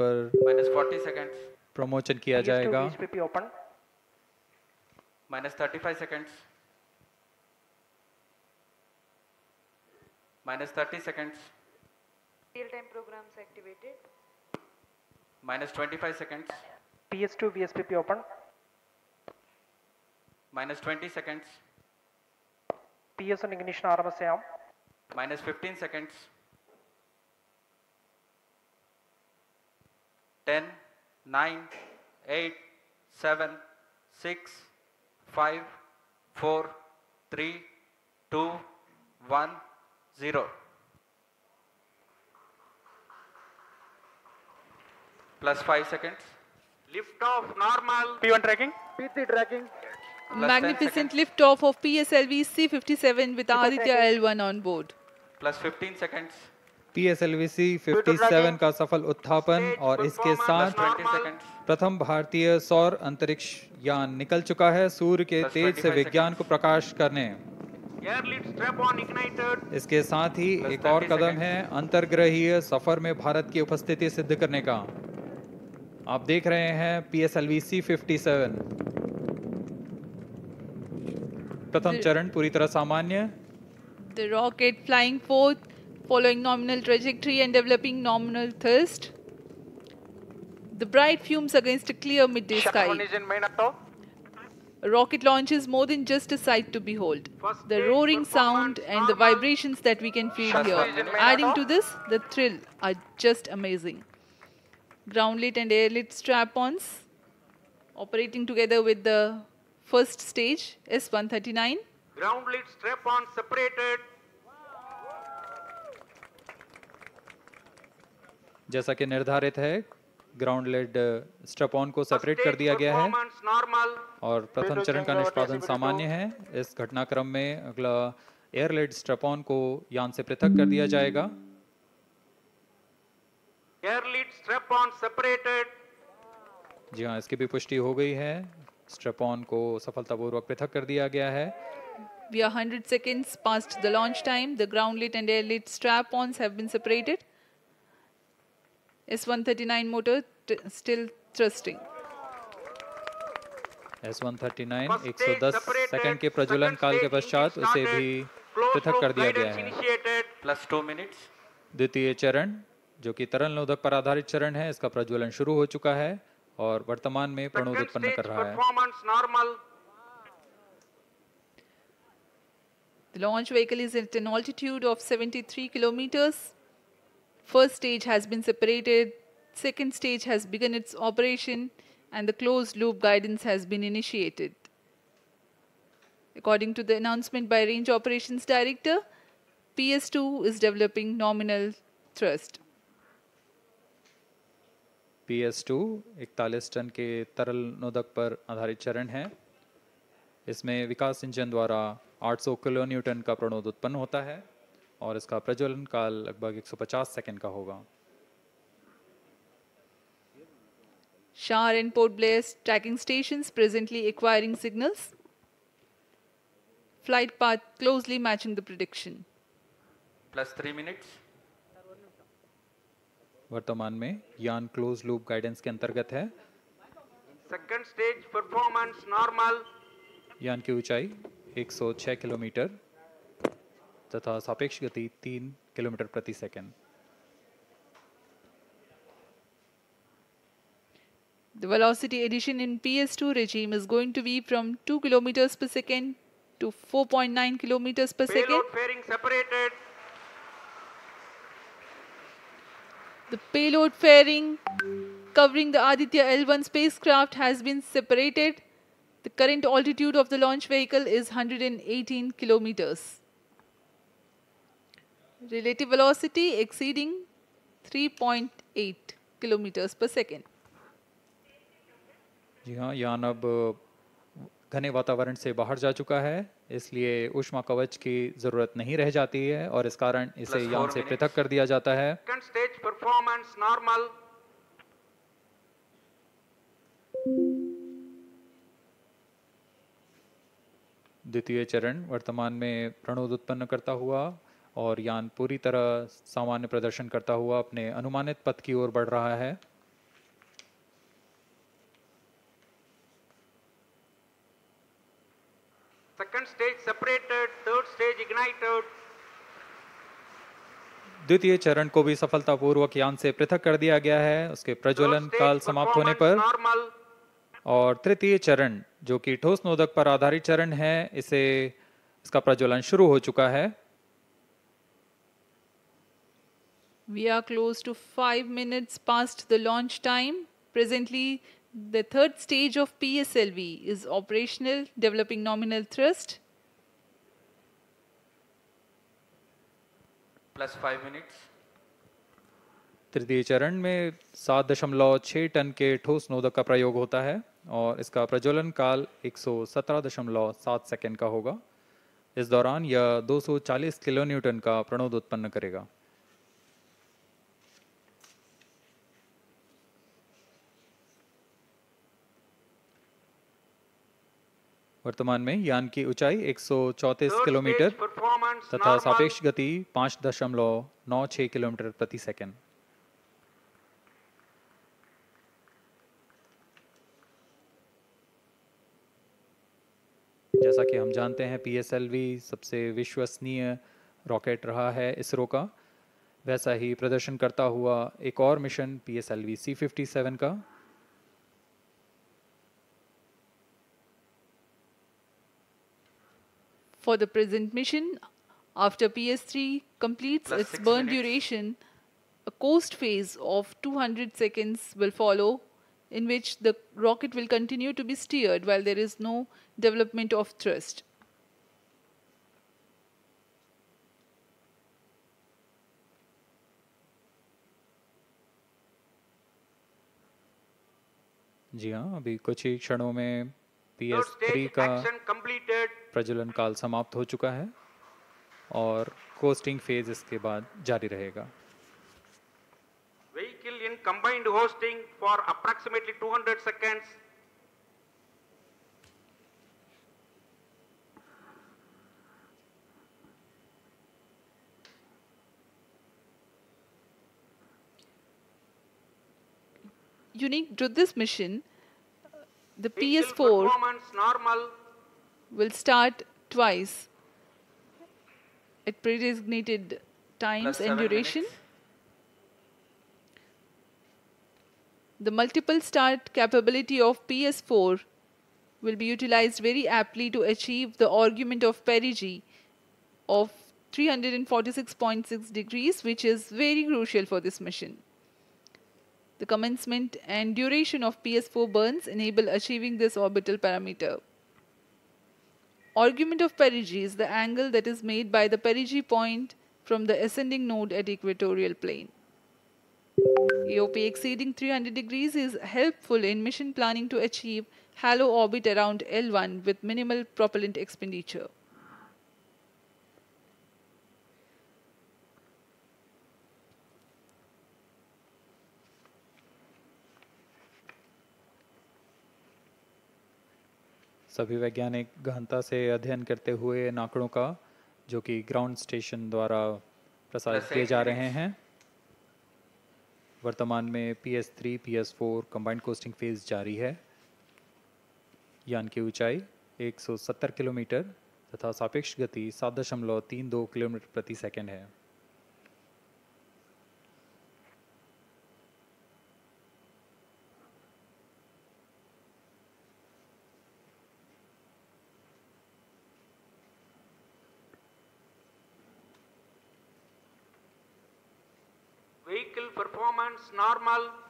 पर minus forty second promotion किया जाएगा। Minus thirty five second minus thirty second real time program activated minus twenty five second P S two B S P P open minus twenty second P S N ignition आरंभ से आम minus fifteen seconds 10, 9, 8, 7, 6, 5, 4, 3, 2, 1, 0. Plus 5 seconds. Lift off normal. P1 tracking. P3 tracking. Plus 10 Magnificent lift off of PSLV C57 with Aditya L1 on board. Plus 15 seconds. PSLV C 57 का सफल उत्थापन और इसके साथ Plus 20 seconds. प्रथम भारतीय सौर अंतरिक्ष यान निकल चुका है। सूर्य के तेज से विज्ञान को प्रकाश करने. इसके साथ ही एक और कदम है अंतर्ग्रहीय सफ़र में भारत की उपस्थिति सिद्ध करने का। आप देख रहे हैं पीएसएलवी सी 57 प्रथम चरण पूरी तरह सामान्य। The rocket flying forth, following nominal trajectory and developing nominal thrust. The bright fumes against a clear midday sky. one engine main up. A rocket launch is more than just a sight to behold. The roaring sound and the vibrations that we can feel here, one engine main adding to this, the thrill are just amazing. Ground lit and air lit strap ons operating together with the first stage S139. Ground lead strap on separated. जैसा कि निर्धारित है ground lit strap on को separate कर दिया गया है। और प्रथम चरण का निष्पादन सामान्य है। इस घटनाक्रम में अगला एयर लेड स्ट्रप ऑन को यान से पृथक कर दिया जाएगा। Lead strap on separated. जी हाँ इसकी भी पुष्टि हो गई है। स्ट्रप ऑन को सफलतापूर्वक पृथक कर दिया गया है। We are 100 seconds past the launch time. The ground lit and air lit strap ons have been separated. S139 motor still thrusting. S one thirty nine First एक सौ stage दस separated. सेकंड के प्रज्वलन Second काल के पश्चात उसे. भी पृथक कर दिया गया है. Plus 2 minutes. द्वितीय चरण जो कि तरल नोदक पर आधारित चरण है इसका प्रज्वलन शुरू हो चुका है और वर्तमान में प्रणोद Second उत्पन्न कर रहा है. The launch vehicle is at an altitude of 73 kilometers. First stage has been separated, second stage has begun its operation, and the closed loop guidance has been initiated. According to the announcement by Range Operations Director, PS2 is developing nominal thrust. P S two इकतालीस ton के तरल नोदक पर आधारित चरण है इसमें विकास engine द्वारा 800 kilo Newton का प्रणोद उत्पन्न होता है और इसका प्रज्वलन काल लगभग 150 सेकंड का होगा। SHAR and Port Blair tracking station presently acquiring signals flight path closely matching the prediction plus three minutes वर्तमान में यान क्लोज लूप गाइडेंस के अंतर्गत है। सेकंड स्टेज परफॉर्मेंस नॉर्मल यान की ऊंचाई 106 किलोमीटर। तथा सापेक्ष गति 3 किलोमीटर प्रति second The velocity addition in PS2 regime is going to be from 2 kilometers per second to 4.9 kilometers per Payload second. Payload fairing separated. The payload fairing covering the Aditya L1 spacecraft has been separated. The current altitude of the launch vehicle is 118 kilometers. Relative velocity exceeding 3.8 kilometers per second. जी हाँ यान अब घने वातावरण से बाहर जा चुका है इसलिए ऊष्मा कवच की ज़रूरत नहीं रह जाती है और इस कारण इसे यान से. पृथक कर दिया जाता है Second stage performance normal. द्वितीय चरण वर्तमान में प्रणोद उत्पन्न करता हुआ और यान पूरी तरह सामान्य प्रदर्शन करता हुआ अपने अनुमानित पथ की ओर बढ़ रहा है। द्वितीय चरण को भी सफलतापूर्वक यान से पृथक कर दिया गया है। उसके प्रज्वलन काल समाप्त होने पर normal. और तृतीय चरण जो कि ठोस नोदक पर आधारित चरण है इसे इसका प्रज्वलन शुरू हो चुका है। We are close to five minutes past the launch time. Presently, the third stage of PSLV is operational, developing nominal thrust. Plus 5 minutes. तृतीय चरण में सात दशमलव छः टन के ठोस नोदक का प्रयोग होता है और इसका प्रज्वलन काल एक सौ सत्रह दशमलव सात सेकेंड का होगा इस दौरान यह 240 किलो न्यूटन का प्रणोद उत्पन्न करेगा वर्तमान में यान की ऊंचाई 134 किलोमीटर तथा सापेक्ष गति पाँच दशमलव नौ छः किलोमीटर प्रति सेकंड। जैसा कि हम जानते हैं पीएसएलवी सबसे विश्वसनीय रॉकेट रहा है इसरो का। वैसा ही प्रदर्शन करता हुआ एक और mission PSLV C fifty seven का। For the present mission, after PS3 completes Plus its six burn minutes. duration, a coast phase of 200 seconds will follow, in which the rocket will continue to be steered while there is no development of thrust. जी हाँ अभी कुछ ही क्षणों में P S three का प्रज्वलन काल समाप्त हो चुका है और कोस्टिंग फ़ेज़ इसके बाद जारी रहेगा। Vehicle in combined coasting for approximately 200 seconds Unique to this mission, the PS4 normal. will start twice at pre-designated times and duration. minutes. The multiple start capability of PS4 will be utilized very aptly to achieve the argument of perigee of 346.6 degrees, which is very crucial for this mission. The commencement and duration of PS4 burns enable achieving this orbital parameter. Argument of perigee is the angle that is made by the perigee point from the ascending node at equatorial plane. AOP exceeding 300 degrees is helpful in mission planning to achieve halo orbit around L1 with minimal propellant expenditure. सभी वैज्ञानिक गहनता से अध्ययन करते हुए इन आंकड़ों का जो कि ग्राउंड स्टेशन द्वारा प्रसारित किए जा रहे हैं वर्तमान में P S three P S four combined coasting phase जारी है। यान की ऊंचाई 170 किलोमीटर तथा सापेक्ष गति सात दशमलव तीन दो किलोमीटर प्रति सेकंड है। Vehicle performance normal.